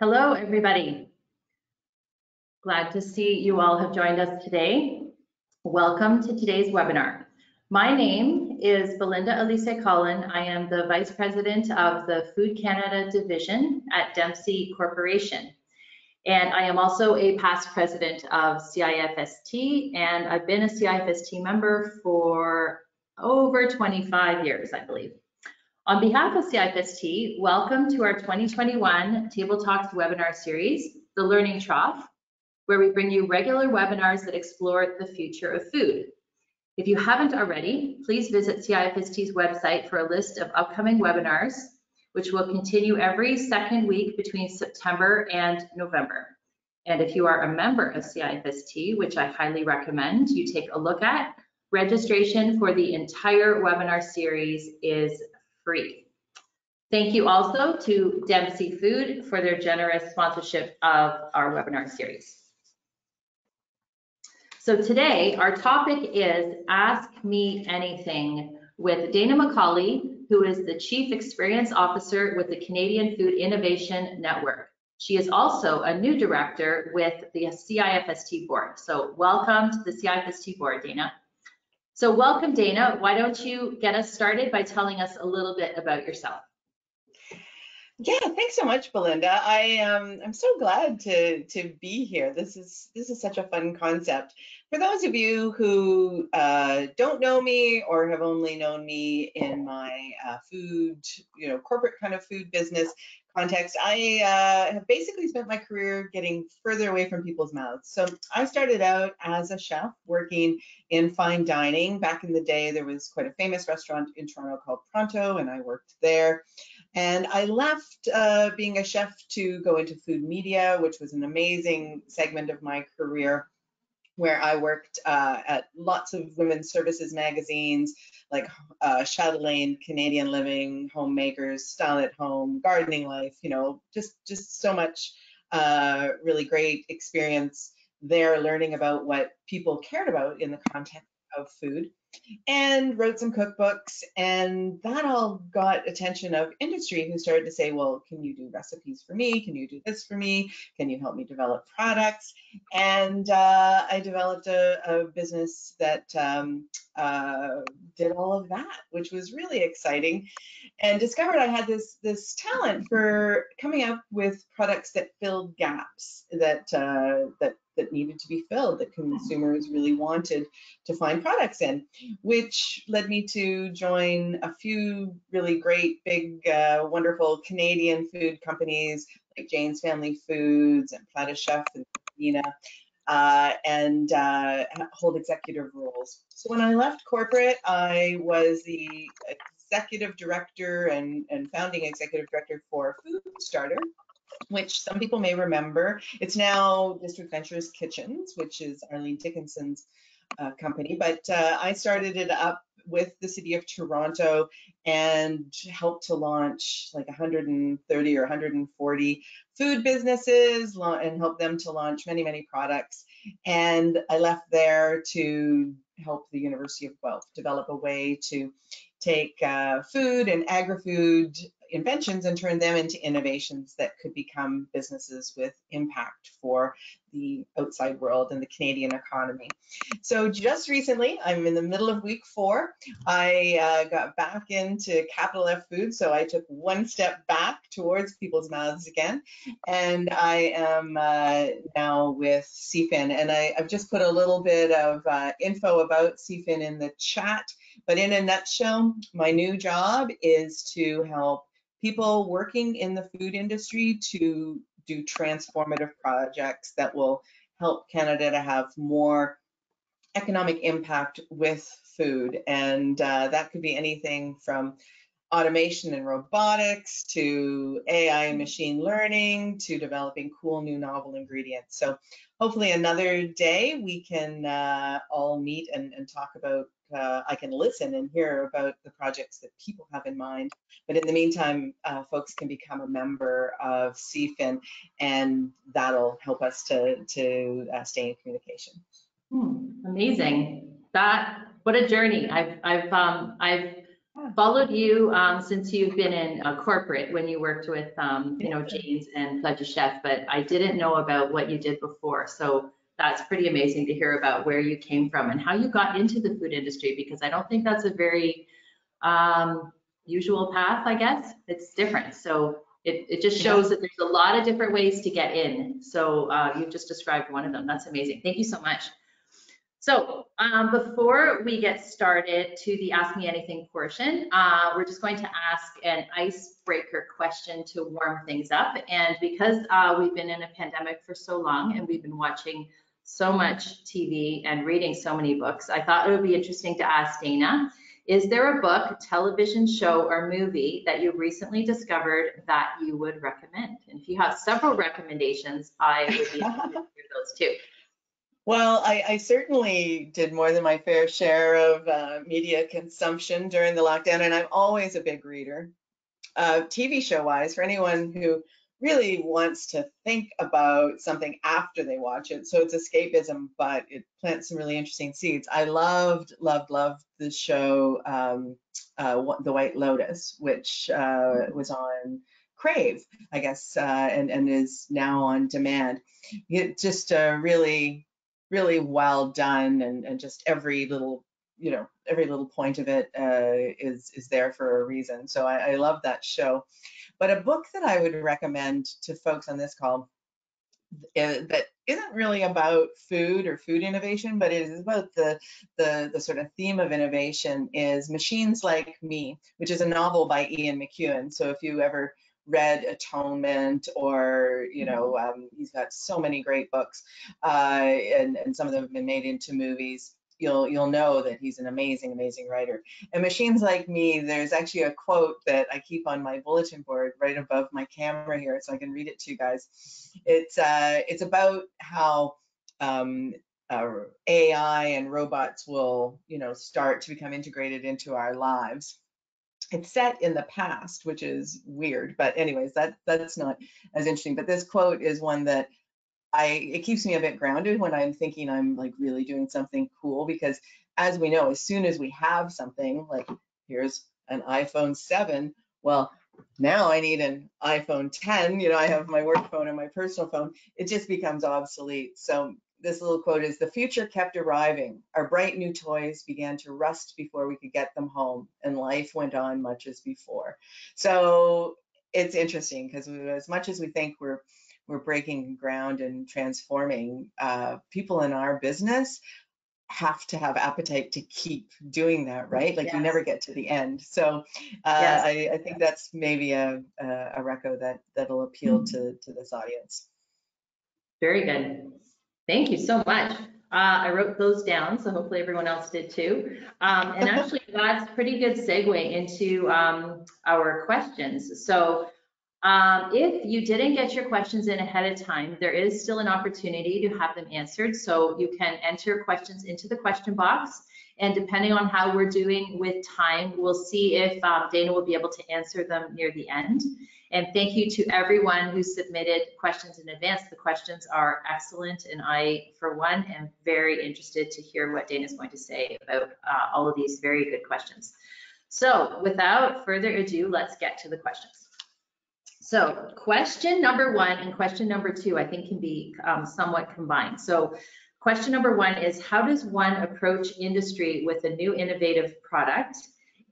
Hello, everybody. Glad to see you all have joined us today. Welcome to today's webinar. My name is Belinda Elysée-Collen. I am the Vice President of the Food Canada Division at Dempsey Corporation. And I am also a past president of CIFST, and I've been a CIFST member for over 25 years, I believe. On behalf of CIFST, welcome to our 2021 Table Talks webinar series, The Learning Trough, where we bring you regular webinars that explore the future of food. If you haven't already, please visit CIFST's website for a list of upcoming webinars, which will continue every second week between September and November. And if you are a member of CIFST, which I highly recommend you take a look at, registration for the entire webinar series is free. Thank you also to Dempsey Food for their generous sponsorship of our webinar series. So today, our topic is Ask Me Anything with Dana McCauley, who is the Chief Experience Officer with the Canadian Food Innovation Network. She is also a new director with the CIFST board. So welcome to the CIFST board, Dana. So welcome, Dana. Why don't you get us started by telling us a little bit about yourself? Yeah, thanks so much, Belinda. I um, I'm so glad to to be here. This is this is such a fun concept. For those of you who uh, don't know me or have only known me in my uh, food, you know, corporate kind of food business, context, I uh, have basically spent my career getting further away from people's mouths. So I started out as a chef working in fine dining. Back in the day, there was quite a famous restaurant in Toronto called Pronto, and I worked there. And I left uh, being a chef to go into food media, which was an amazing segment of my career where I worked uh, at lots of women's services magazines like uh, Chatelaine, Canadian Living, Homemakers, Style at Home, Gardening Life, you know, just, just so much uh, really great experience there learning about what people cared about in the context of food and wrote some cookbooks and that all got attention of industry who started to say well can you do recipes for me? Can you do this for me? Can you help me develop products? And uh, i developed a, a business that um, uh, did all of that which was really exciting and discovered i had this this talent for coming up with products that filled gaps that uh, that that needed to be filled that consumers really wanted to find products in, which led me to join a few really great, big, uh, wonderful Canadian food companies like Jane's Family Foods and Plat Chef and Nina. Uh, and uh, hold executive roles. So when I left corporate, I was the executive director and, and founding executive director for Food Starter, which some people may remember. It's now District Ventures Kitchens, which is Arlene Dickinson's uh, company, but uh, I started it up with the city of Toronto and helped to launch like 130 or 140 food businesses and helped them to launch many, many products. And I left there to help the University of Guelph develop a way to take uh, food and agri-food inventions and turn them into innovations that could become businesses with impact for the outside world and the Canadian economy. So just recently, I'm in the middle of week four, I uh, got back into Capital F Food, so I took one step back towards people's mouths again, and I am uh, now with CFIN, and I, have just put a little bit of uh, info about CFIN in the chat, but in a nutshell, my new job is to help people working in the food industry to do transformative projects that will help Canada to have more economic impact with food. And uh, that could be anything from automation and robotics to AI and machine learning to developing cool new novel ingredients. So hopefully another day we can uh, all meet and, and talk about uh, I can listen and hear about the projects that people have in mind. But in the meantime, uh, folks can become a member of CFIN, and that'll help us to to uh, stay in communication. Hmm, amazing. That what a journey. I've I've um I've followed you um, since you've been in uh, corporate when you worked with, um, you know, Jane's and Plats du Chef, but I didn't know about what you did before. So that's pretty amazing to hear about where you came from and how you got into the food industry because I don't think that's a very um, usual path, I guess. It's different. So it, it just shows that there's a lot of different ways to get in. So uh, you've just described one of them. That's amazing. Thank you so much. So um, before we get started to the Ask Me Anything portion, uh, we're just going to ask an icebreaker question to warm things up. And because uh, we've been in a pandemic for so long and we've been watching so much TV and reading so many books, I thought it would be interesting to ask Dana, is there a book, television show, or movie that you recently discovered that you would recommend? And if you have several recommendations, I would be happy to hear those too. Well, I, I certainly did more than my fair share of uh, media consumption during the lockdown, and I'm always a big reader. Uh, TV show wise, for anyone who really wants to think about something after they watch it, so it's escapism, but it plants some really interesting seeds. I loved, loved, loved the show um, uh, The White Lotus, which uh, was on Crave, I guess, uh, and, and is now on demand. It just uh, really really well done and, and just every little you know every little point of it uh, is is there for a reason so I, I love that show but a book that i would recommend to folks on this call uh, that isn't really about food or food innovation but it is about the, the the sort of theme of innovation is machines like me which is a novel by ian mcewan so if you ever read Atonement or, you know, mm-hmm. um, he's got so many great books uh, and, and some of them have been made into movies. You'll, you'll know that he's an amazing, amazing writer. And Machines Like Me, there's actually a quote that I keep on my bulletin board right above my camera here so I can read it to you guys. It's, uh, it's about how um, uh, AI and robots will, you know, start to become integrated into our lives it's set in the past, which is weird. But anyways, that that's not as interesting. But this quote is one that I it keeps me a bit grounded when I'm thinking I'm like really doing something cool because as we know, as soon as we have something like here's an iPhone 7, well, now I need an iPhone 10. You know, I have my work phone and my personal phone. It just becomes obsolete. So this little quote is the future kept arriving. Our bright new toys began to rust before we could get them home, and life went on much as before. So it's interesting because as much as we think we're we're breaking ground and transforming, uh, people in our business have to have appetite to keep doing that, right? Like yes. you never get to the end. So uh, yes. I, I, think that's maybe a, a, a reco that that'll appeal mm-hmm. to, to this audience. Very good. Thank you so much. Uh, I wrote those down, so hopefully everyone else did too. Um, and actually, that's pretty good segue into um, our questions. So um, if you didn't get your questions in ahead of time, there is still an opportunity to have them answered. So you can enter questions into the question box. And depending on how we're doing with time, we'll see if um, Dana will be able to answer them near the end. And thank you to everyone who submitted questions in advance. The questions are excellent, and I, for one, am very interested to hear what Dana is going to say about uh, all of these very good questions. So without further ado, let's get to the questions. So question number one and question number two, I think can be um, somewhat combined. So question number one is, how does one approach industry with a new innovative product?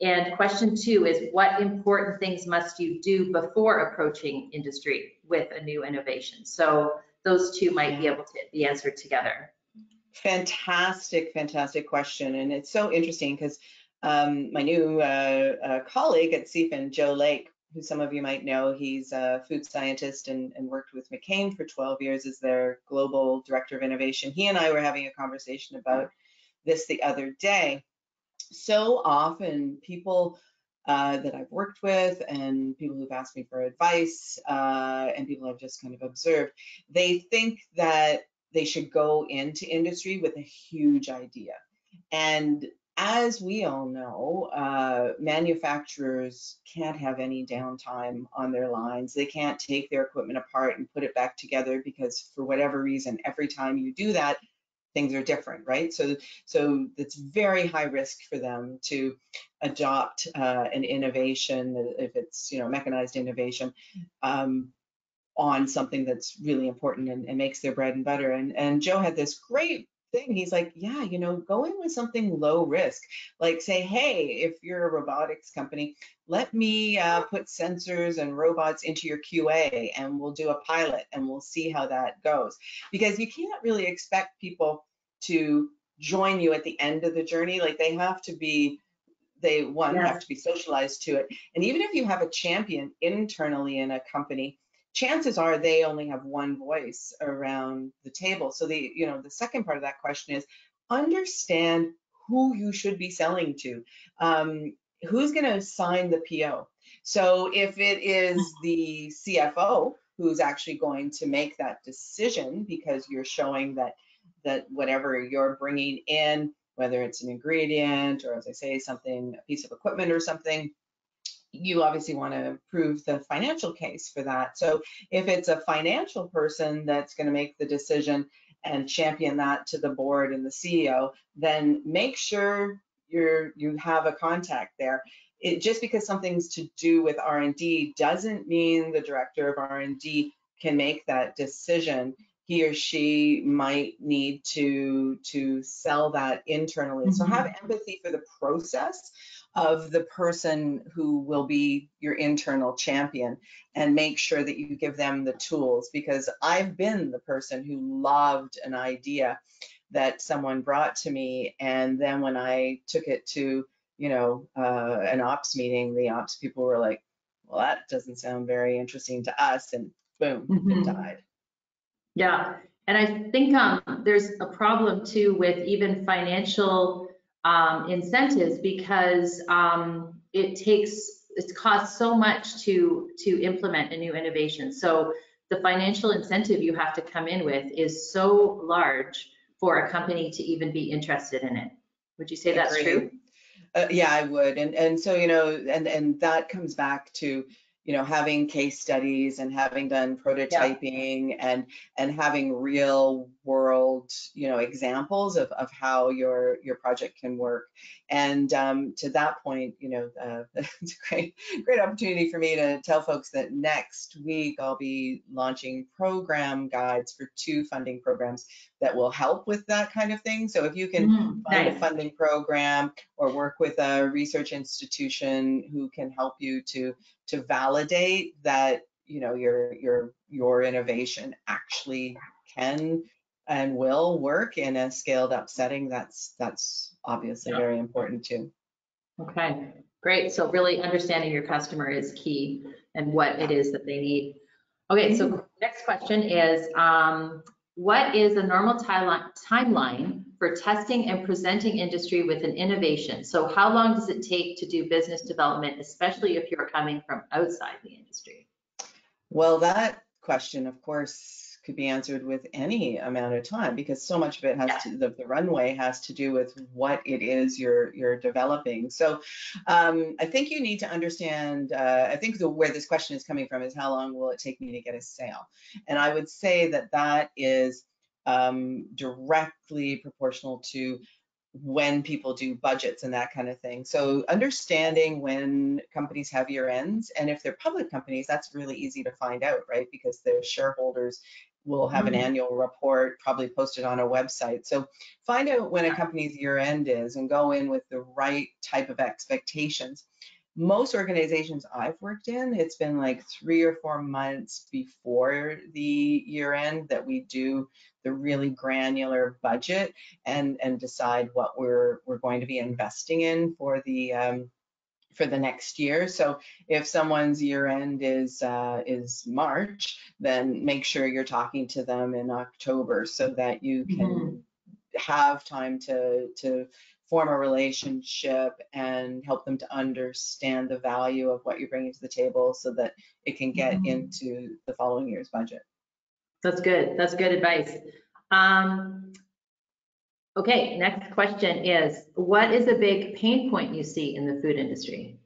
And question two is what important things must you do before approaching industry with a new innovation? So those two might be able to be answered together. Fantastic, fantastic question. And it's so interesting because um, my new uh, uh, colleague at CFIN, Joe Lake, who some of you might know, he's a food scientist and, and worked with McCain for 12 years as their global director of innovation. He and I were having a conversation about this the other day so often people uh, that I've worked with and people who've asked me for advice uh, and people I've just kind of observed, they think that they should go into industry with a huge idea. And as we all know, uh, manufacturers can't have any downtime on their lines. They can't take their equipment apart and put it back together because for whatever reason, every time you do that, things are different, right? So, so it's very high risk for them to adopt uh, an innovation, if it's you know mechanized innovation, um, on something that's really important and, and, makes their bread and butter. And and Joe had this great thing. He's like, yeah, you know, go in with something low risk. Like say, hey, if you're a robotics company, let me uh, put sensors and robots into your QA and we'll do a pilot and we'll see how that goes. Because you can't really expect people to join you at the end of the journey. Like they have to be they one yes. have to be socialized to it and even if you have a champion internally in a company chances are they only have one voice around the table. So the, you know, the second part of that question is understand who you should be selling to. Um, who's going to sign the PO? So if it is the CFO who's actually going to make that decision because you're showing that that whatever you're bringing in, whether it's an ingredient or as I say, something, a piece of equipment or something, you obviously want to prove the financial case for that. So if it's a financial person that's going to make the decision and champion that to the board and the CEO, then make sure you're you have a contact there. It just because something's to do with R&D doesn't mean the director of R&D can make that decision. He or she might need to to sell that internally. Mm -hmm. So have mm-hmm. empathy for the process of the person who will be your internal champion and make sure that you give them the tools because I've been the person who loved an idea that someone brought to me and then when I took it to you know uh, an ops meeting the ops people were like well that doesn't sound very interesting to us and boom mm-hmm. it died yeah and I think um, there's a problem too with even financial um, incentives because um, it takes it costs so much to to implement a new innovation. So the financial incentive you have to come in with is so large for a company to even be interested in it. Would you say that's true? Uh, yeah, I would. And and so you know, and and that comes back to you know having case studies and having done prototyping yeah. and and having real world you know examples of, of how your your project can work. And um, to that point you know uh, it's a great great opportunity for me to tell folks that next week I'll be launching program guides for two funding programs that will help with that kind of thing. So if you can mm, find nice. a funding program or work with a research institution who can help you to to validate that you know your your your innovation actually can and will work in a scaled up setting that's that's obviously yeah. very important too okay great so really understanding your customer is key and what it is that they need okay so next question is um, what is a normal timeline for testing and presenting industry with an innovation. So how long does it take to do business development, especially if you're coming from outside the industry? Well, that question, of course, could be answered with any amount of time because so much of it has to the, the, runway has to do with what it is you're you're developing so um, i think you need to understand uh, i think the where this question is coming from is how long will it take me to get a sale and i would say that that is um, directly proportional to when people do budgets and that kind of thing. So understanding when companies have year ends, and if they're public companies, that's really easy to find out, right? Because their shareholders will have an mm-hmm. annual report probably posted on a website. So find out when a company's year end is and go in with the right type of expectations most organizations I've worked in, it's been like three or four months before the year end that we do the really granular budget and and decide what we're we're going to be investing in for the um, for the next year. So if someone's year end is uh, is March, then make sure you're talking to them in October so that you can mm-hmm. have time to to form a relationship and help them to understand the value of what you're bringing to the table so that it can get mm-hmm. into the following year's budget. That's good. That's good advice. Um, okay, next question is, what is a big pain point you see in the food industry?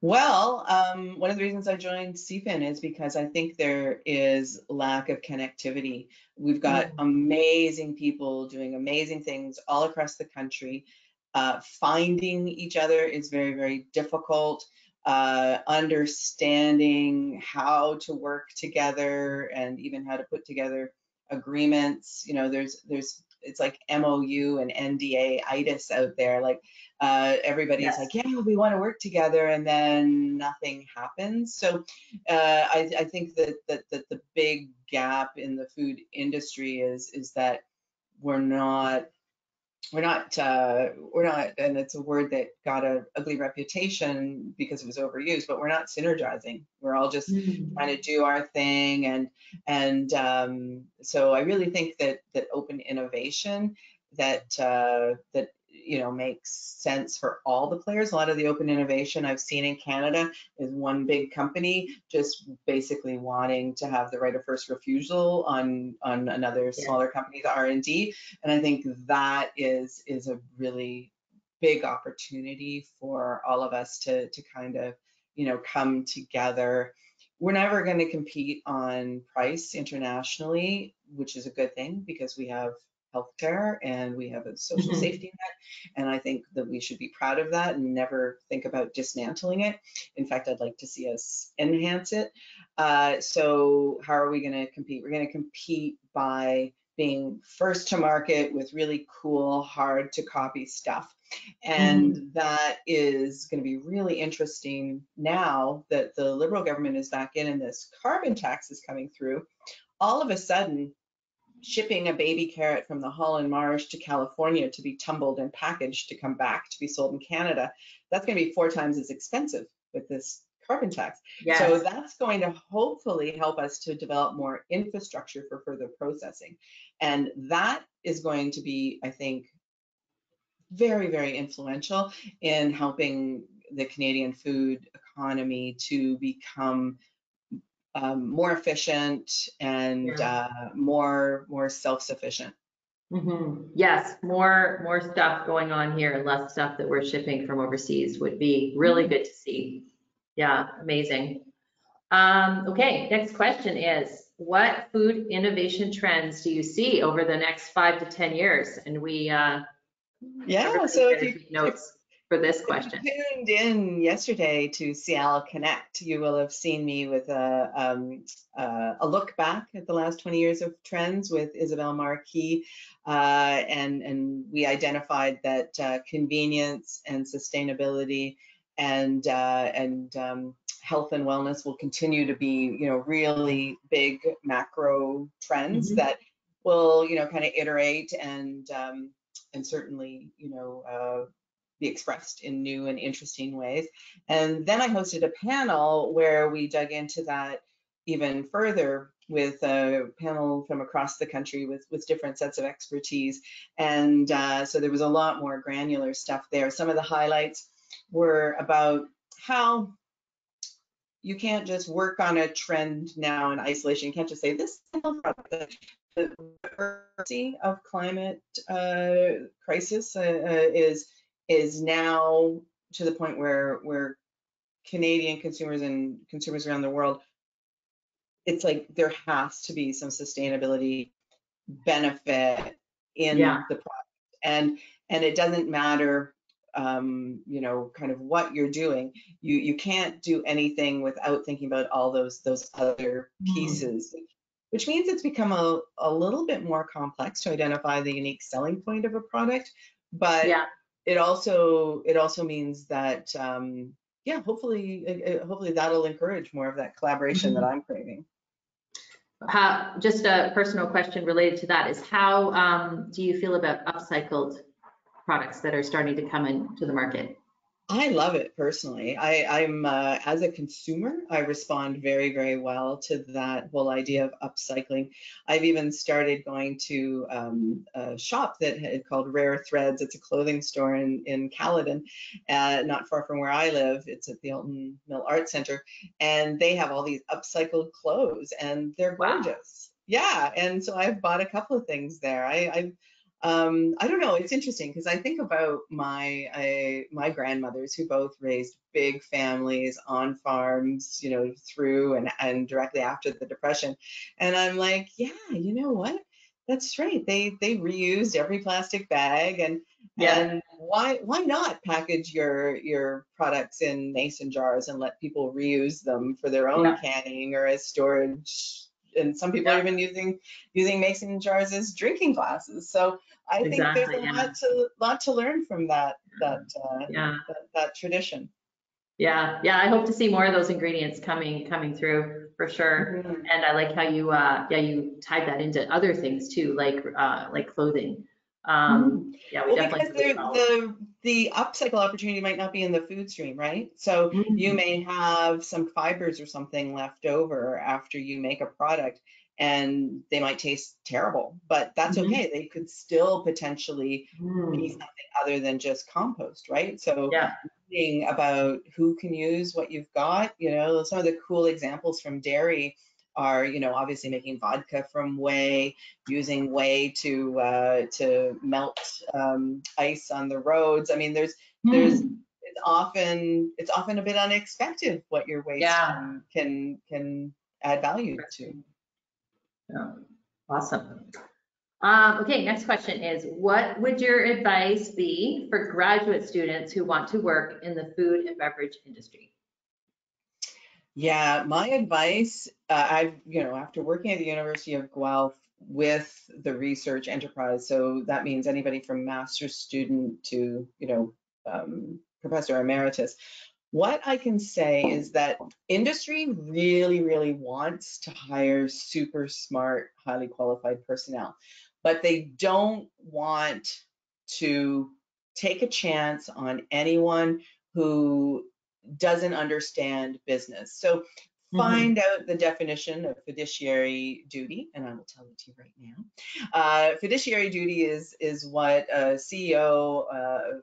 Well, um, one of the reasons I joined CFIN is because I think there is lack of connectivity. We've got Mm. amazing people doing amazing things all across the country. Uh, finding each other is very, very difficult. Uh, understanding how to work together and even how to put together agreements. You know, there's there's it's like MOU and NDA itis out there. Like uh, everybody's Yes. like, yeah, we want to work together, and then nothing happens. So uh, I, I think that, that that the big gap in the food industry is is that we're not we're not uh, we're not and it's a word that got a ugly reputation because it was overused but we're not synergizing. We're all just trying to do our thing and and um, so I really think that that open innovation that uh, that you know makes sense for all the players. A lot of the open innovation I've seen in Canada is one big company just basically wanting to have the right of first refusal on on another Yeah. smaller company's R and D, and I think that is is a really big opportunity for all of us to to kind of you know come together we're never going to compete on price internationally, which is a good thing because we have healthcare and we have a social Mhm. safety net. And I think that we should be proud of that and never think about dismantling it. In fact, I'd like to see us enhance it. Uh, so how are we going to compete? We're going to compete by being first to market with really cool, hard to copy stuff. And that is going to be really interesting now that the Liberal government is back in and this carbon tax is coming through. All of a sudden, shipping a baby carrot from the Holland Marsh to California to be tumbled and packaged to come back to be sold in Canada, that's going to be four times as expensive with this carbon tax. So that's going to hopefully help us to develop more infrastructure for further processing. And that is going to be, I think, very, very influential in helping the Canadian food economy to become um, more efficient and Yeah. uh, more more self-sufficient. Mhm. Yes, more, more stuff going on here, and less stuff that we're shipping from overseas would be really good to see. Yeah, amazing. Um, okay, next question is, what food innovation trends do you see over the next five to 10 years? And we, uh, Yeah. So if you notes for this If question. you tuned in yesterday to SIAL Connect, you will have seen me with a, um, uh, a look back at the last 20 years of trends with Isabel Marquis. Uh, and, and we identified that uh, convenience and sustainability and, uh, and um, health and wellness will continue to be, you know, really big macro trends Mhm. that will, you know, kind of iterate and, um, and certainly, you know, uh, be expressed in new and interesting ways. And then I hosted a panel where we dug into that even further with a panel from across the country with, with different sets of expertise. And uh, so there was a lot more granular stuff there. Some of the highlights were about how you can't just work on a trend now in isolation. You can't just say this. The urgency of climate uh, crisis uh, uh, is is now to the point where where Canadian consumers and consumers around the world, it's like there has to be some sustainability benefit in Yeah. the product, and and it doesn't matter, um, you know, kind of what you're doing. You you can't do anything without thinking about all those those other Mm. pieces. Which means it's become a, a little bit more complex to identify the unique selling point of a product, but Yeah, it also it also means that um, yeah, hopefully uh, hopefully that'll encourage more of that collaboration that I'm craving. how, just a personal question related to that is how um, do you feel about upcycled products that are starting to come into the market? I love it personally. I, I'm uh, as a consumer, I respond very very well to that whole idea of upcycling. I've even started going to um, a shop that had called Rare Threads. It's a clothing store in in Caledon, uh, not far from where I live. It's at the Alton Mill Art Center, and they have all these upcycled clothes, and they're Wow. gorgeous. Yeah, and so I've bought a couple of things there. I, I've um, I don't know. It's interesting because I think about my I, my grandmothers who both raised big families on farms, you know, through and and directly after the depression, and I'm like, yeah, you know what? That's right. They they reused every plastic bag, and Yeah. and why why not package your your products in mason jars and let people reuse them for their own Yeah. canning or as storage? And some people are Yeah. even using using mason jars as drinking glasses. So I think there's a yeah. lot to lot to learn from that that uh, Yeah. that, that tradition. Yeah, yeah, I hope to see more of those ingredients coming, coming through for sure. And I like how you, uh, yeah, you tied that into other things too, like, uh, like clothing. Um, yeah, we Well, because definitely. the, the the upcycle opportunity might not be in the food stream, right? So you Mhm. may have some fibers or something left over after you make a product and they might taste terrible, but that's Mhm. okay. They could still potentially be Mm, something other than just compost, right? So Yeah. about who can use what you've got, you know, some of the cool examples from dairy are, you know, obviously making vodka from whey, using whey to uh, to melt um, ice on the roads. I mean, there's there's Mm, it's often it's often a bit unexpected what your waste Yeah. can, can can add value to. yeah, Awesome. Um, okay, next question is, what would your advice be for graduate students who want to work in the food and beverage industry? Yeah, my advice, uh, I've, you know, after working at the University of Guelph with the research enterprise, so that means anybody from master's student to, you know, um, professor emeritus. What I can say is that industry really, really wants to hire super smart, highly qualified personnel, but they don't want to take a chance on anyone who doesn't understand business. So. Find out the definition of fiduciary duty, and I will tell it to you right now. Uh, fiduciary duty is is what a CEO uh,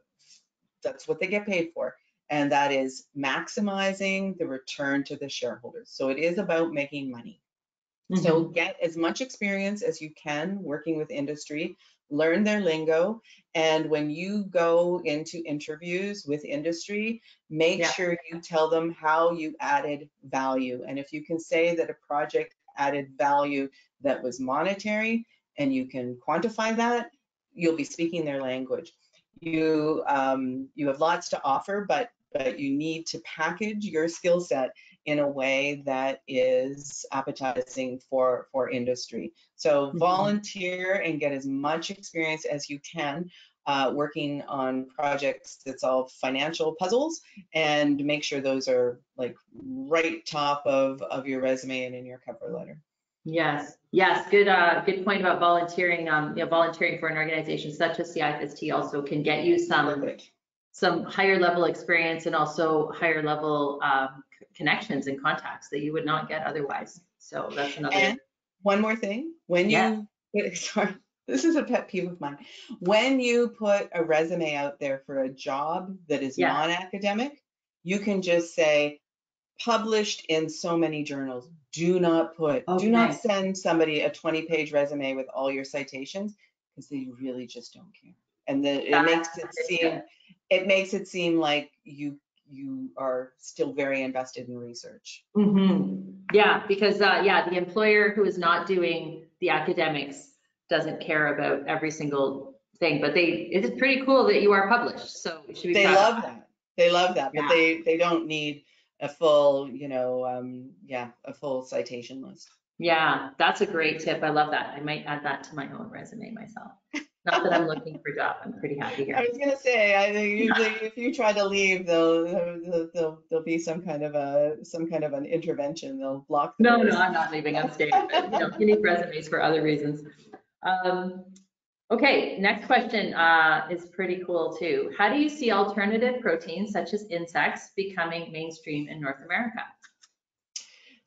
that's what they get paid for, and that is maximizing the return to the shareholders. So it is about making money. So Mhm. get as much experience as you can working with industry, learn their lingo, and when you go into interviews with industry, make Yeah. sure you tell them how you added value. And if you can say that a project added value that was monetary and you can quantify that, you'll be speaking their language. You um, you have lots to offer, but but you need to package your skill set in a way that is appetizing for for industry. So Mhm. volunteer and get as much experience as you can uh, working on projects that solve financial puzzles and make sure those are like right top of of your resume and in your cover letter. Yes, yes, good, uh, good point about volunteering. Um, you know, volunteering for an organization such as CIFST also can get you some, Perfect. some higher level experience and also higher level, um, connections and contacts that you would not get otherwise. So that's another, And one more thing, when Yeah. you, sorry, this is a pet peeve of mine. When you put a resume out there for a job that is Yeah. non-academic, you can just say, published in so many journals. Do not put, do not send somebody a 20-page resume with all your citations because they really just don't care. And then it makes it seem, it makes it seem like you, you are still very invested in research. Mhm. Yeah, because, uh, yeah, the employer who is not doing the academics doesn't care about every single thing, but they, it is pretty cool that you are published, so They love that. They love that, but Yeah. they, they don't need a full, you know, um, yeah, a full citation list. Yeah, that's a great tip. I love that. I might add that to my own resume myself. Not that I'm looking for a job. I'm pretty happy here. I was gonna say, I think usually if you try to leave, they'll, they'll, they'll, there'll be some kind of a, some kind of an intervention. They'll block. the No, no. I'm not leaving. I'm staying. But, you know, you need resumes for other reasons. Um, okay, next question uh, is pretty cool too. How do you see alternative proteins such as insects becoming mainstream in North America?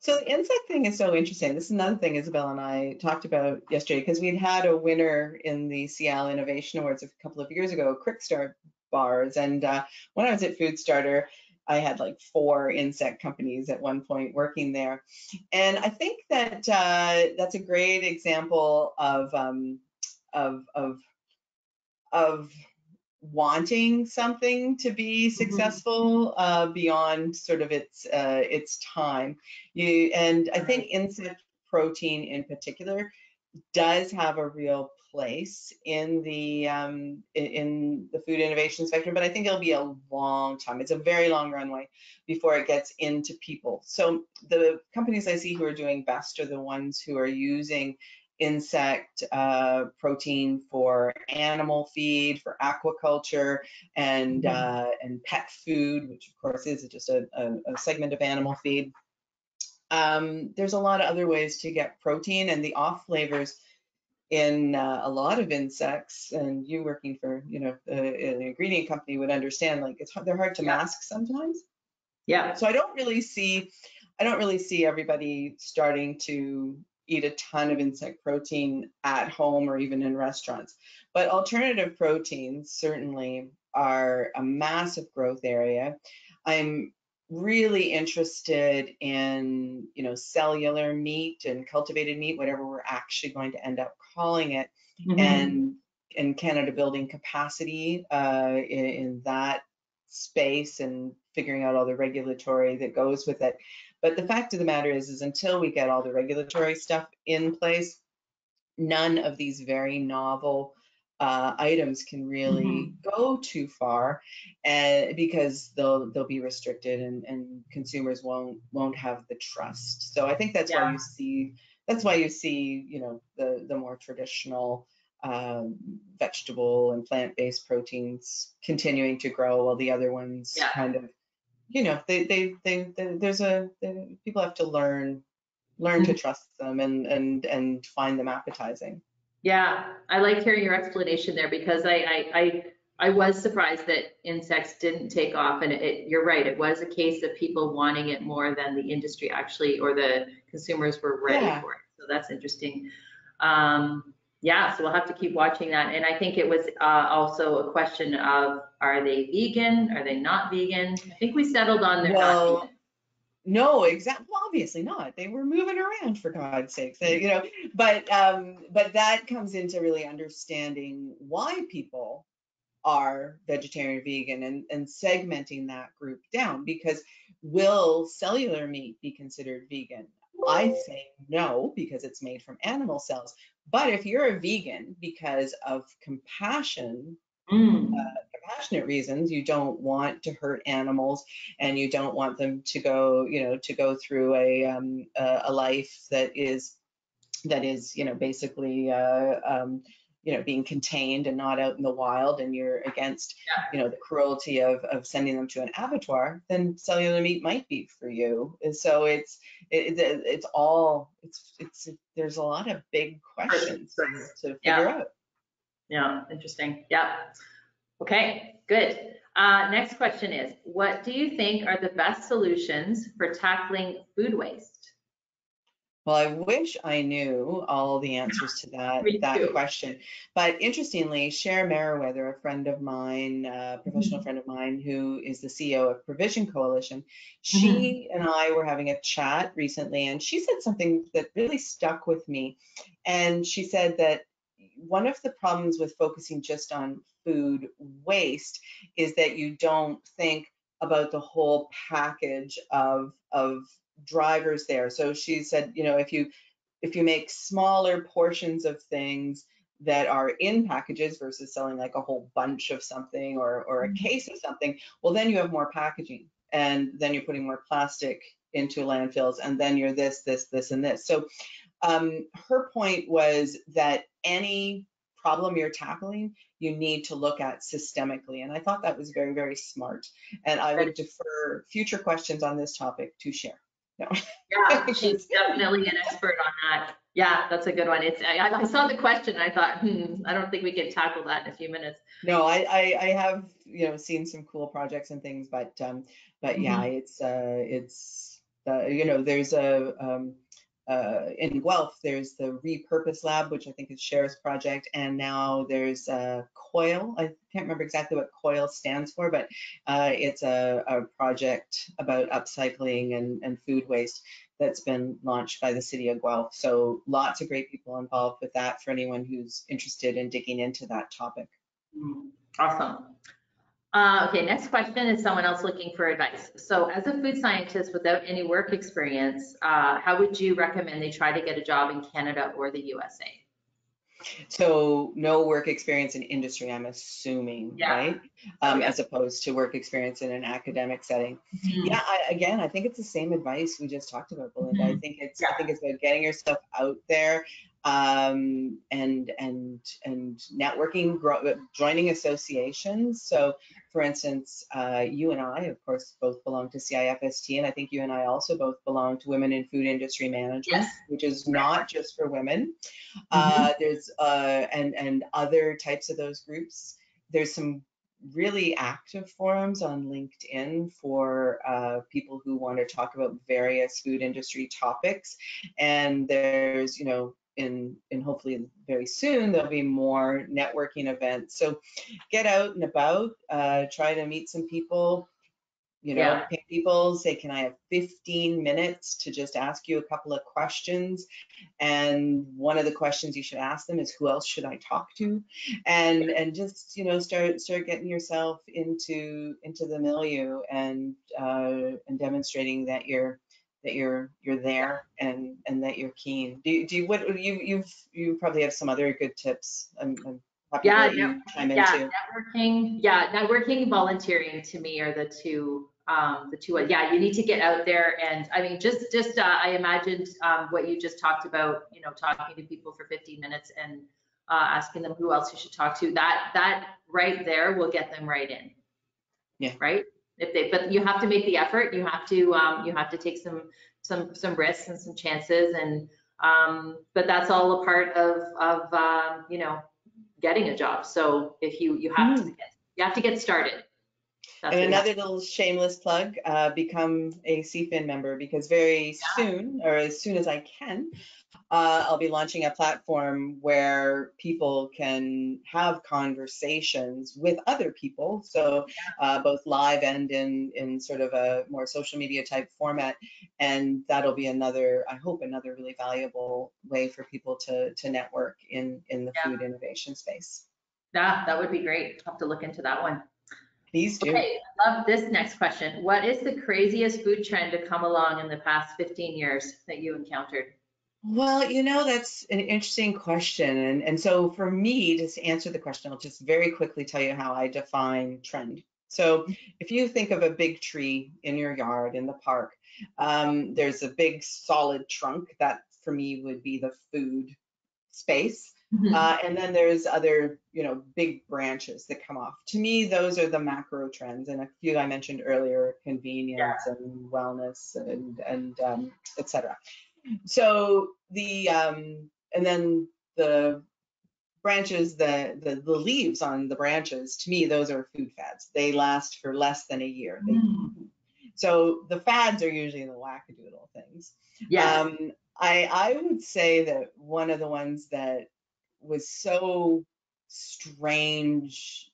So the insect thing is so interesting. This is another thing Isabel and I talked about yesterday because we'd had a winner in the SIAL Innovation Awards a couple of years ago, Crickstar bars. And uh, when I was at Food Starter, I had like four insect companies at one point working there. And I think that uh, that's a great example of, um, of, of of wanting something to be successful uh, beyond sort of its uh, its time. You and I think insect protein in particular does have a real place in the um, in, in the food innovation spectrum, but I think it'll be a long time. It's a very long runway before it gets into people. So the companies I see who are doing best are the ones who are using insect uh, protein for animal feed, for aquaculture, and Mhm. uh, and pet food, which of course is just a, a, a segment of animal feed. Um, there's a lot of other ways to get protein, and the off flavors in uh, a lot of insects. And you working for you know uh, an ingredient company would understand. Like it's they're hard to Yeah. mask sometimes. Yeah, So I don't really see, I don't really see everybody starting to eat a ton of insect protein at home or even in restaurants. But alternative proteins certainly are a massive growth area. I'm really interested in, you know, cellular meat and cultivated meat, whatever we're actually going to end up calling it Mhm. and and Canada building capacity uh, in, in that space and figuring out all the regulatory that goes with it. But the fact of the matter is, is until we get all the regulatory stuff in place, none of these very novel uh, items can really go too far, and because they'll they'll be restricted and, and consumers won't won't have the trust. So I think that's why you see that's why you see you know the the more traditional um, vegetable and plant-based proteins continuing to grow while the other ones Yeah. kind of you know they they they, they there's a they, people have to learn learn to trust them and and and find them appetizing Yeah, I like hearing your explanation there because I, I, I, I was surprised that insects didn't take off and it, you're right, it was a case of people wanting it more than the industry actually, or the consumers were ready Yeah. for it. So that's interesting. Um, yeah, so we'll have to keep watching that. And I think it was, uh, also a question of, are they vegan? Are they not vegan? I think we settled on they're not vegan. No, exactly. Well, obviously not. They were moving around for God's sakes, They- you know. But um, but that comes into really understanding why people are vegetarian, vegan, and and segmenting that group down. Because will cellular meat be considered vegan? I say no because it's made from animal cells. But if you're a vegan because of compassion Mm, compassionate reasons you don't want to hurt animals and you don't want them to go you know to go through a um, a, a life that is that is you know basically uh, um, you know being contained and not out in the wild and you're against Yeah. you know the cruelty of of sending them to an abattoir then cellular meat might be for you and so it's it, it, it's all it's it's there's a lot of big questions to figure Yeah. out Yeah, interesting. Yeah. Okay, good. Uh, next question is, what do you think are the best solutions for tackling food waste? Well, I wish I knew all the answers to that that question. But interestingly, Cher Mereweather, a friend of mine, a professional Mm-hmm. friend of mine, who is the CEO of Provision Coalition, she Mm-hmm. and I were having a chat recently, and she said something that really stuck with me. And she said that one of the problems with focusing just on food waste is that you don't think about the whole package of of drivers there. So she said, you know, if you if you make smaller portions of things that are in packages versus selling like a whole bunch of something or or a Mhm. case of something, well then you have more packaging and then you're putting more plastic into landfills and then you're this this this and this. So um, her point was that any problem you're tackling, you need to look at systemically. And I thought that was very, very smart. And I would defer future questions on this topic to Cher. Yeah, she's definitely an expert on that. Yeah, that's a good one. It's, I, I saw the question, I thought, hmm, I don't think we can tackle that in a few minutes. No, I, I, I have, you know, seen some cool projects and things, but, um, but yeah, it's, uh, it's, uh, you know, there's a, um, uh, in Guelph, there's the Repurpose Lab, which I think is Cher's project, and now there's uh, COIL. I can't remember exactly what COIL stands for, but uh, it's a, a project about upcycling and, and food waste that's been launched by the city of Guelph. So lots of great people involved with that for anyone who's interested in digging into that topic. Mm, Awesome. Uh, okay, next question is someone else looking for advice. So as a food scientist without any work experience, uh, how would you recommend they try to get a job in Canada or the USA? So no work experience in industry, I'm assuming, Yeah. right? Um, yeah. as opposed to work experience in an academic setting. Mm-hmm. Yeah, I, again, I think it's the same advice we just talked about, Belinda. I think it's, I think it's about getting yourself out there, um, and, and, and networking, grow, joining associations. So for instance, uh, you and I, of course, both belong to CIFST, and I think you and I also both belong to Women in Food Industry Management, Yes. which is not just for women. Uh, there's, uh, and, and other types of those groups. There's some really active forums on LinkedIn for uh, people who want to talk about various food industry topics. And there's, you know, in, in hopefully very soon, there'll be more networking events. So get out and about, uh, try to meet some people, you know, Yeah. pick people, say, can I have 15 minutes to just ask you a couple of questions? And one of the questions you should ask them is, who else should I talk to? And and just you know start start getting yourself into into the milieu and uh, and demonstrating that you're that you're you're there and and that you're keen. Do you, do you what you you've you probably have some other good tips. I'm, I'm happy Yeah, to let you chime in Yeah, too. networking, yeah, networking volunteering to me are the two, um, the two, yeah, you need to get out there and, I mean, just, just, uh, I imagined, um, what you just talked about, you know, talking to people for 15 minutes and, uh, asking them who else you should talk to, that, that right there will get them right in. Yeah. Right? If they, but you have to make the effort, you have to, um, you have to take some, some, some risks and some chances and, um, but that's all a part of, of, um, you know, getting a job. So if you, you have to, get you have to get started. That's And what you have another little shameless plug, uh, become a CFIN member because very soon, or as soon as I can, uh, I'll be launching a platform where people can have conversations with other people. So uh, both live and in, in sort of a more social media type format. And that'll be another, I hope, another really valuable way for people to, to network in, in the Yeah. food innovation space. Yeah, that would be great. I'll have to look into that one. Please do. Okay, I love this next question. What is the craziest food trend to come along in the past 15 years that you encountered? Well, you know, that's an interesting question. And, and so for me, just to answer the question, I'll just very quickly tell you how I define trend. So if you think of a big tree in your yard, in the park, um, there's a big solid trunk that for me would be the food space. Uh, and then there's other, you know, big branches that come off. To me, those are the macro trends, and a few I mentioned earlier: convenience and wellness, and and um, et cetera. So the um, and then the branches, the, the the leaves on the branches, to me, those are food fads. They last for less than a year. They, so the fads are usually the wackadoodle things. Yeah, Um, I I would say that one of the ones that was so strangely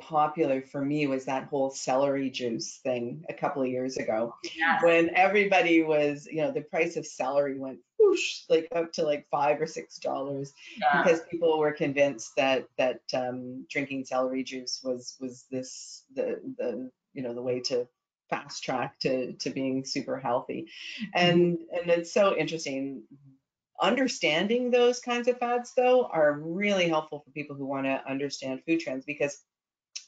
popular for me was that whole celery juice thing a couple of years ago. Yeah, when everybody was, you know, the price of celery went whoosh, like up to like five or six dollars yeah. because people were convinced that that um, drinking celery juice was was this the the you know the way to fast track to to being super healthy. And and it's so interesting. Understanding those kinds of fads though are really helpful for people who want to understand food trends because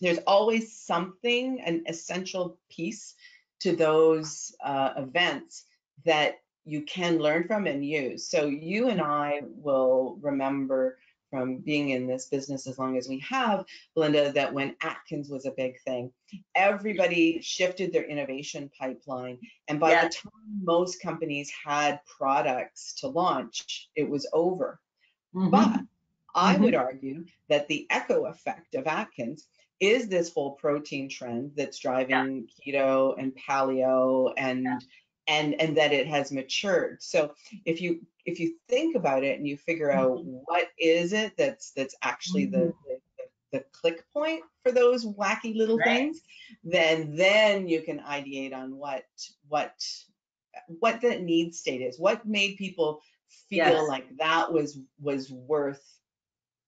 there's always something an essential piece to those uh, events that you can learn from and use so you and i will remember from being in this business as long as we have, Belinda, that when Atkins was a big thing, everybody shifted their innovation pipeline. And by Yeah. the time most companies had products to launch, it was over. Mhm. But I Mhm. would argue that the echo effect of Atkins is this whole protein trend that's driving keto and paleo and and and that it has matured. So if you if you think about it and you figure out mm-hmm. what is it that's that's actually mm-hmm. the, the the click point for those wacky little Right. things, then then you can ideate on what what what the need state is. What made people feel Yes. like that was was worth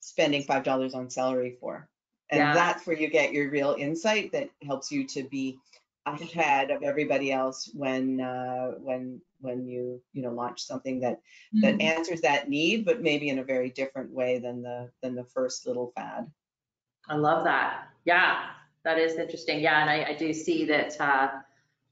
spending five dollars on celery for And Yeah. that's where you get your real insight that helps you to be ahead of everybody else when uh, when when you you know launch something that that Mhm. answers that need, but maybe in a very different way than the than the first little fad. I love that. Yeah, that is interesting. Yeah, and I, I do see that uh,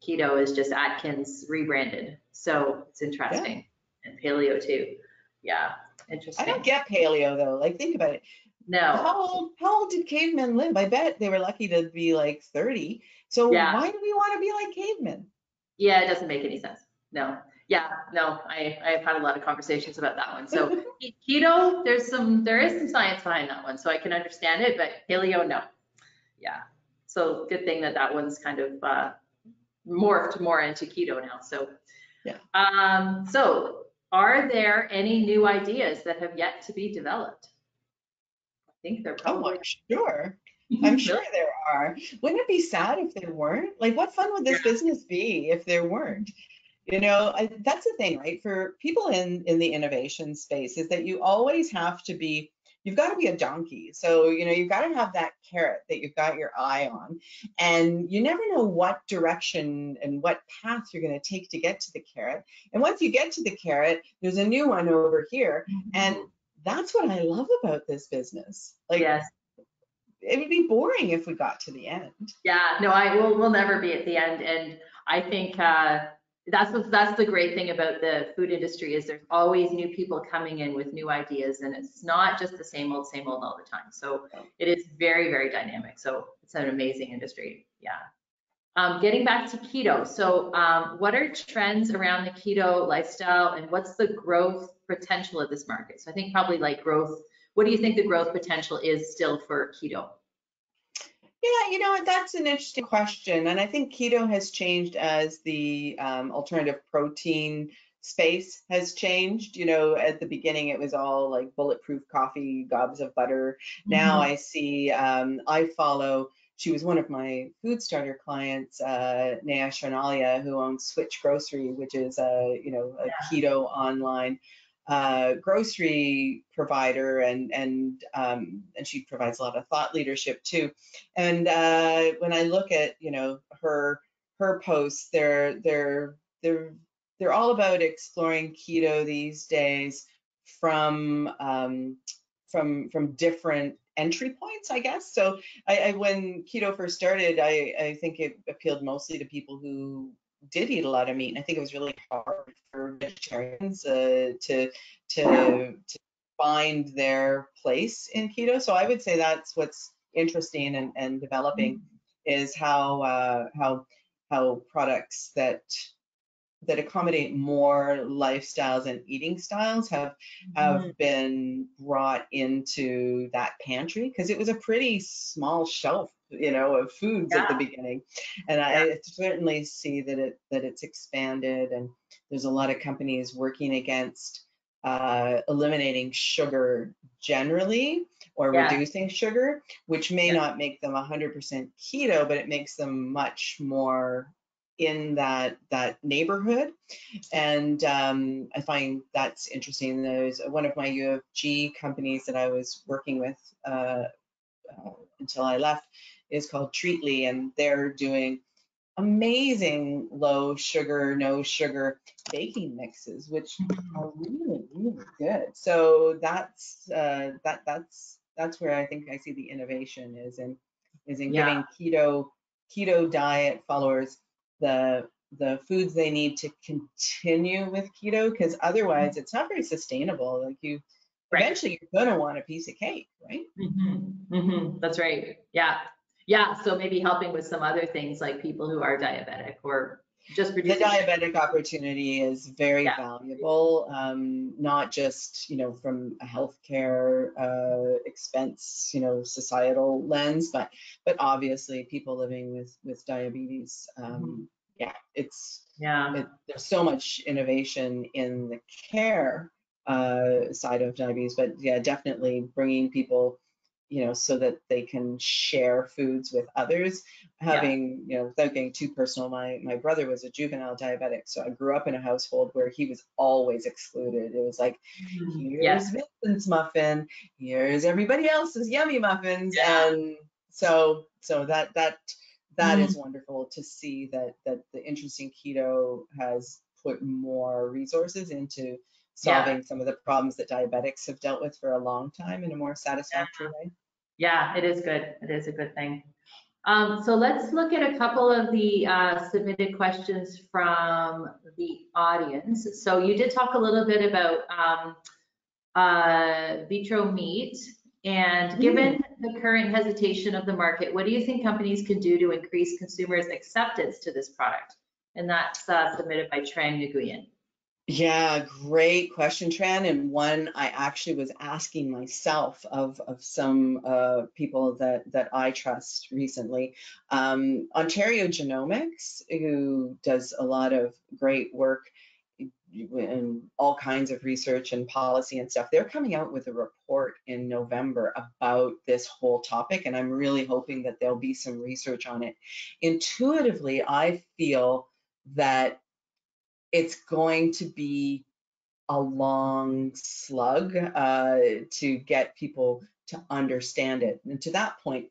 keto is just Atkins rebranded. So it's interesting. And paleo too. Yeah, interesting. I don't get paleo though. Like think about it. No, How old how old did cavemen live? I bet they were lucky to be like 30. So Yeah. why do we want to be like cavemen? yeah, it doesn't make any sense. No. Yeah, no, I, I've had a lot of conversations about that one. So keto, there's some, there is some science behind that one, so I can understand it, but paleo, no. Yeah, so good thing that that one's kind of uh, morphed more into keto now, so. Yeah. Um, so are there any new ideas that have yet to be developed? I think there Oh, probably. I'm sure. I'm sure there are. Wouldn't it be sad if there weren't? Like, what fun would this Yeah. business be if there weren't? You know, I, that's the thing, right? For people in in the innovation space, is that you always have to be. You've got to be a donkey. So, you know, you've got to have that carrot that you've got your eye on. And you never know what direction and what path you're going to take to get to the carrot. And once you get to the carrot, there's a new one over here. Mm-hmm. And that's what I love about this business. Like, Yes. it would be boring if we got to the end. Yeah, no, I will, We'll never be at the end. And I think uh, that's what, that's the great thing about the food industry is there's always new people coming in with new ideas and it's not just the same old, same old all the time. So it is very, very dynamic. So it's an amazing industry. Yeah. Um, getting back to keto. So um, what are trends around the keto lifestyle and what's the growth potential of this market? So I think probably like growth, what do you think the growth potential is still for keto? Yeah, you know, that's an interesting question. And I think keto has changed as the um, alternative protein space has changed. You know, at the beginning, it was all like bulletproof coffee, gobs of butter. Now I see, um, I follow, she was one of my food starter clients, uh, Naya Sharnalia, who owns Switch Grocery, which is a, you know, a keto online uh, grocery provider and and um, and she provides a lot of thought leadership too. And uh, when I look at you know her her posts, they're they're they're they're all about exploring keto these days from um, from from different entry points, I guess. So I, I when keto first started, I I think it appealed mostly to people who did eat a lot of meat, and I think it was really hard for vegetarians uh, to to to find their place in keto. So I would say that's what's interesting and, and developing is how uh, how how products that that accommodate more lifestyles and eating styles have have been brought into that pantry because it was a pretty small shelf you know of foods at the beginning and i certainly see that it that it's expanded and there's a lot of companies working against uh, eliminating sugar generally or Yeah. reducing sugar which may Yeah. not make them 100% keto but it makes them much more in that that neighborhood. And um, i find that's interesting. There's one of my u of g companies that i was working with uh, uh, until i left is called treatly and they're doing amazing low sugar no sugar baking mixes which are really really good. So that's uh, that that's that's where i think i see the innovation is in is in Yeah. giving keto keto diet followers the the foods they need to continue with keto because otherwise it's not very sustainable like you Right. eventually you're going to want a piece of cake right Mhm, mhm, That's right. Yeah. Yeah. So maybe helping with some other things like people who are diabetic or just the diabetic opportunity is very Yeah. valuable um, not just you know from a healthcare uh, expense you know societal lens but but obviously people living with with diabetes um, yeah it's Yeah. it, there's so much innovation in the care uh, side of diabetes, but yeah, definitely bringing people, you know, so that they can share foods with others. Having, you know, without getting too personal, my my brother was a juvenile diabetic, so I grew up in a household where he was always excluded. It was like, here's Yes. Vincent's muffin, here's everybody else's yummy muffins, Yeah. and so so that that that Mhm. is wonderful to see that that the interesting keto has put more resources into Yeah. solving some of the problems that diabetics have dealt with for a long time in a more satisfactory way. Yeah, it is good. It is a good thing. Um, so let's look at a couple of the uh, submitted questions from the audience. So you did talk a little bit about um, uh, vitro meat. And given the current hesitation of the market, what do you think companies can do to increase consumers' acceptance to this product? And that's uh, submitted by Trang Nguyen. Yeah, great question, Tran, and one I actually was asking myself of, of some uh, people that, that I trust recently. Um, Ontario Genomics, who does a lot of great work in all kinds of research and policy and stuff, they're coming out with a report in November about this whole topic, and I'm really hoping that there'll be some research on it. Intuitively, I feel that it's going to be a long slug uh, to get people to understand it. And to that point,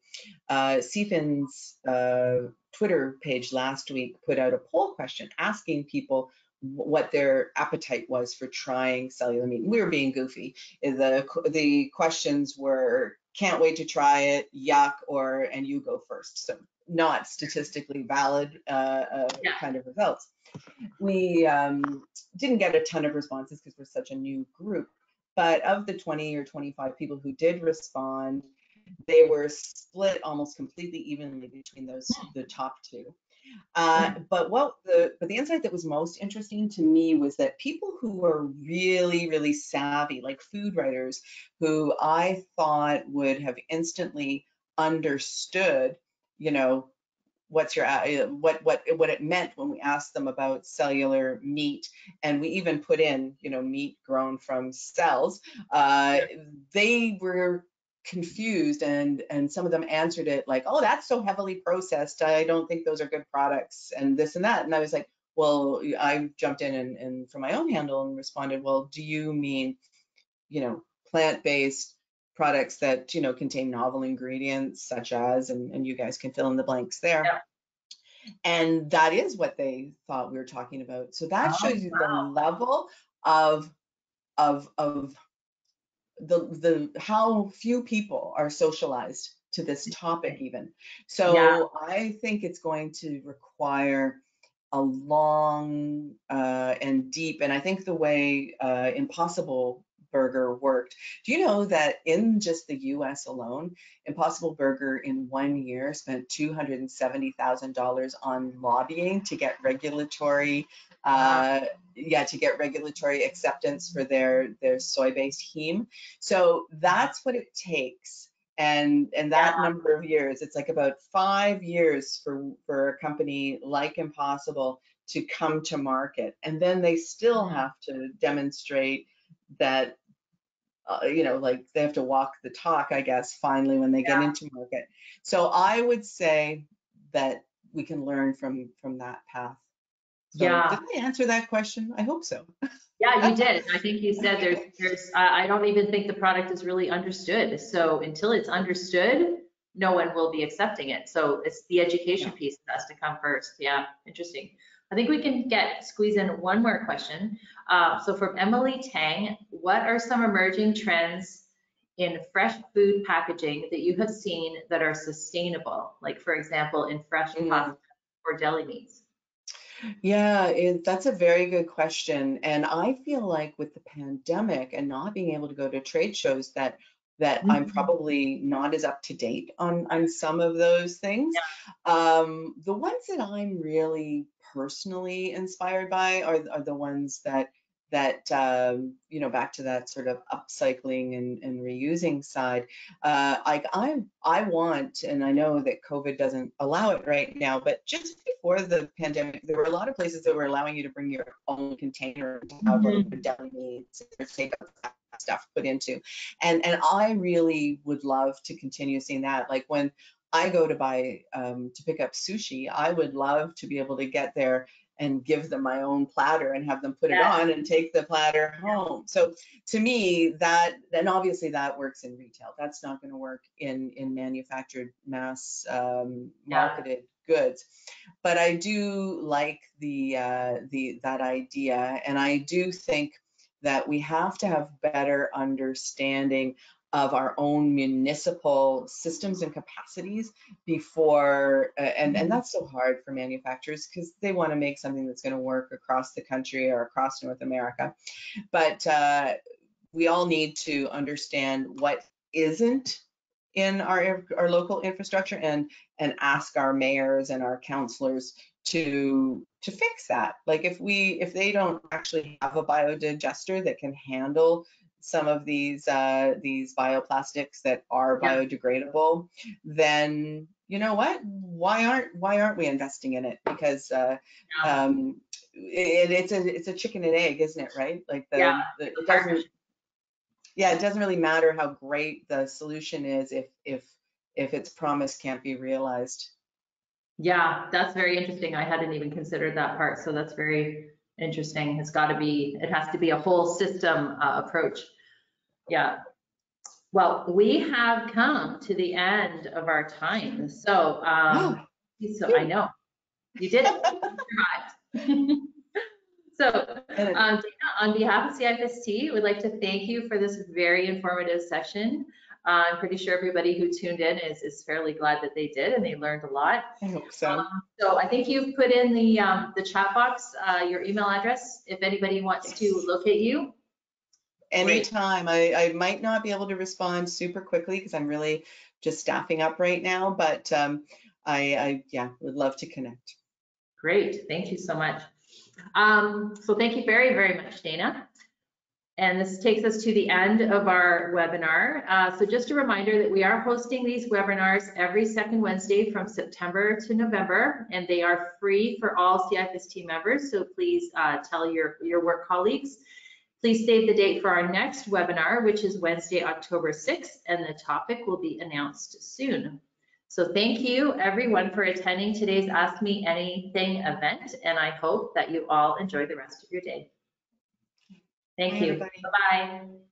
uh, CFIN's uh, Twitter page last week put out a poll question asking people what their appetite was for trying cellular meat. We were being goofy. The, the questions were, can't wait to try it, yuck, or, and you go first. So not statistically valid uh, uh, Yeah. kind of results we um, didn't get a ton of responses because we're such a new group. But of the 20 or 25 people who did respond, they were split almost completely evenly between those the top two. Uh, but what the but the insight that was most interesting to me was that people who were really really savvy, like food writers, who I thought would have instantly understood, you know, what's your uh, what what what it meant when we asked them about cellular meat. And we even put in you know meat grown from cells. Uh, they were confused and and some of them answered it like oh that's so heavily processed. I don't think those are good products and this and that. And i was like well i jumped in and, and from my own handle and responded well do you mean you know plant-based products that you know contain novel ingredients such as and, and you guys can fill in the blanks there. Yeah. and that is what they thought we were talking about. So that Oh, shows you the level of of of the the how few people are socialized to this topic even. So Yeah. i think it's going to require a long uh, and deep and i think the way uh, impossible burger worked. Do you know that in just the us alone impossible burger in one year spent $270000 on lobbying to get regulatory uh, yeah to get regulatory acceptance for their their soy-based heme? So that's what it takes. And and that Yeah. number of years it's like about five years for for a company like impossible to come to market. And then they still Mhm. have to demonstrate that uh, you know like they have to walk the talk i guess finally when they get into market so i would say that we can learn from from that path so Yeah. did i answer that question i hope so Yeah, you did. I think you said there's, there's, I I don't even think the product is really understood. So until it's understood, no one will be accepting it. So it's the education piece that has to come first. Yeah, interesting. I think we can get, squeeze in one more question. Uh, So from Emily Tang, what are some emerging trends in fresh food packaging that you have seen that are sustainable? Like for example, in fresh Mm. pasta or deli meats? Yeah, it, that's a very good question. And I feel like with the pandemic and not being able to go to trade shows that that I'm Mhm. probably not as up to date on on some of those things. Um, the ones that I'm really personally inspired by are, are the ones that that um, you know back to that sort of upcycling and, and reusing side. Uh, like I I want, and I know that COVID doesn't allow it right now, but just before the pandemic, there were a lot of places that were allowing you to bring your own container to have all Mhm. your deli meats or takeout stuff put into. And and I really would love to continue seeing that. Like when I go to buy um, to pick up sushi, I would love to be able to get there and give them my own platter and have them put it on and take the platter home. So to me, that, and obviously that works in retail. That's not going to work in, in manufactured mass um, Yeah. marketed goods. But I do like the, uh, the, that idea. And I do think that we have to have better understanding of our own municipal systems and capacities before, uh, and, and that's so hard for manufacturers because they want to make something that's going to work across the country or across North America. But uh, we all need to understand what isn't in our, our local infrastructure and, and ask our mayors and our councilors to, to fix that. Like if we, if they don't actually have a biodigester that can handle some of these uh, these bioplastics that are Yeah. biodegradable, then you know what? Why aren't why aren't we investing in it? Because uh, Yeah. um, it, it's a it's a chicken and egg, isn't it? Right? Like the, Yeah, the it doesn't yeah it doesn't really matter how great the solution is if if if its promise can't be realized. Yeah, that's very interesting. I hadn't even considered that part, so that's very interesting. It's got to be, it has to be a whole system uh, approach. Yeah. Well, we have come to the end of our time, so, um, so I know, you did. So, um, Dana, on behalf of CIFST, we'd like to thank you for this very informative session. Uh, I'm pretty sure everybody who tuned in is, is fairly glad that they did and they learned a lot. I hope so. Um, So I think you've put in the, um, the chat box, uh, your email address, if anybody wants to locate you. Anytime. I, I might not be able to respond super quickly because I'm really just staffing up right now, but um, I, I, yeah, would love to connect. Great, thank you so much. Um, so thank you very, very much, Dana. And this takes us to the end of our webinar. Uh, so just a reminder that we are hosting these webinars every second Wednesday from September to November, and they are free for all CIFST members. So please uh, tell your, your work colleagues. Please save the date for our next webinar, which is Wednesday, October 6th, and the topic will be announced soon. So thank you, everyone, for attending today's Ask Me Anything event, and I hope that you all enjoy the rest of your day. Thank Bye, you. everybody. Bye-bye.